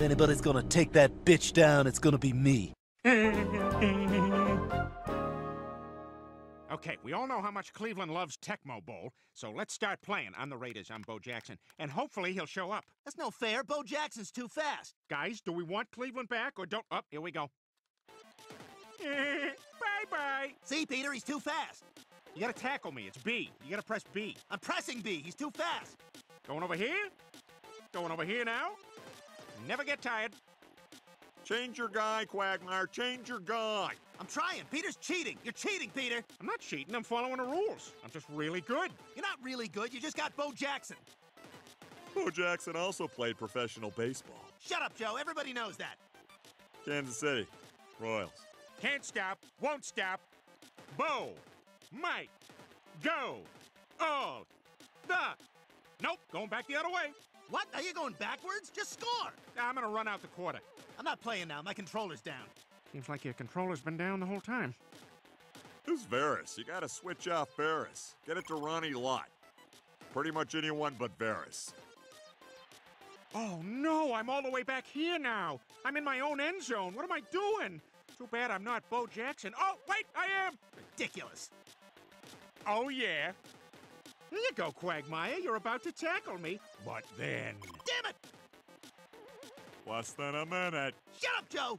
If anybody's gonna take that bitch down, it's gonna be me. Okay, we all know how much Cleveland loves Tecmo Bowl, so let's start playing. I'm the Raiders, I'm Bo Jackson, and hopefully he'll show up. That's no fair. Bo Jackson's too fast. Guys, do we want Cleveland back or don't? Up, oh, here we go. Bye-bye. See, Peter, he's too fast. You gotta tackle me. It's B. You gotta press B. I'm pressing B. He's too fast. Going over here? Going over here now? Never get tired. Change your guy, Quagmire. Change your guy. I'm trying. Peter's cheating. You're cheating, Peter. I'm not cheating. I'm following the rules. I'm just really good. You're not really good. You just got Bo Jackson. Bo Jackson also played professional baseball. Shut up, Joe. Everybody knows that. Kansas City. Royals. Can't stop. Won't stop. Bo. Mike. Go. All. The. Nope. Going back the other way. What? Are you going backwards? Just score. I'm gonna run out the quarter. I'm not playing now. My controller's down. Seems like your controller's been down the whole time. Who's Veras? You gotta switch off Veras. Get it to Ronnie Lott. Pretty much anyone but Veras. Oh no, I'm all the way back here now. I'm in my own end zone. What am I doing? Too bad I'm not Bo Jackson. Oh, wait, I am! Ridiculous. Oh, yeah. Here you go, Quagmire. You're about to tackle me. But then... Damn it! Less than a minute. Shut up, Joe!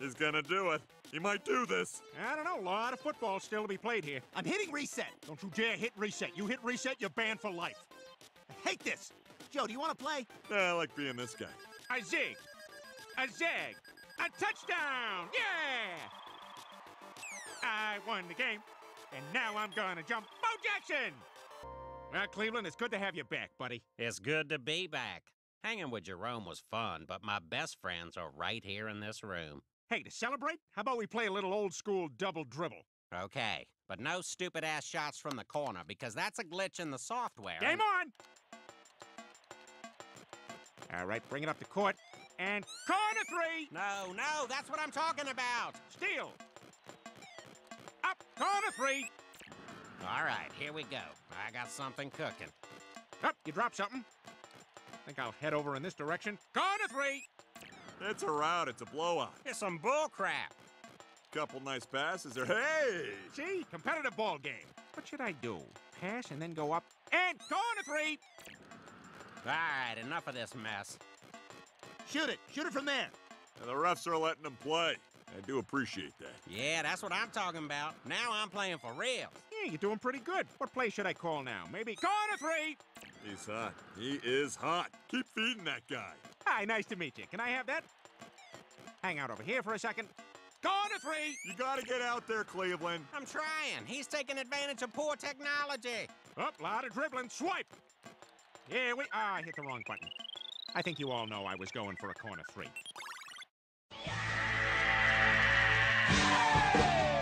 He's gonna do it. He might do this. I don't know. A lot of football still to be played here. I'm hitting reset. Don't you dare hit reset. You hit reset, you're banned for life. I hate this. Joe, do you want to play? Yeah, I like being this guy. A zig. A zag. A touchdown! Yeah! I won the game, and now I'm gonna jump Bo Jackson! Well, Cleveland, it's good to have you back, buddy. It's good to be back. Hanging with Jerome was fun, but my best friends are right here in this room. Hey, to celebrate, how about we play a little old school double dribble? Okay, but no stupid ass shots from the corner because that's a glitch in the software. Game on! All right, bring it up to court. And corner three! No, no, that's what I'm talking about. Steal! Up, corner three! All right, here we go. I got something cooking. Up, you dropped something. I Think I'll head over in this direction. Corner three! It's a rout. It's a blowout. It's some bull crap. Couple nice passes there. Hey! See? Competitive ball game. What should I do? Pass and then go up. And corner three! All right, enough of this mess. Shoot it. Shoot it from there. And the refs are letting them play. I do appreciate that. Yeah, that's what I'm talking about. Now I'm playing for real. Yeah, you're doing pretty good. What play should I call now? Maybe corner three! He's hot. He is hot. Keep feeding that guy. Hi, nice to meet you. Can I have that? Hang out over here for a second. Corner three! You gotta get out there, Cleveland. I'm trying. He's taking advantage of poor technology. Up, lot of dribbling. Swipe! Here we... Ah, I hit the wrong button. I think you all know I was going for a corner three. Hey!